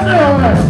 Hadi oğlum.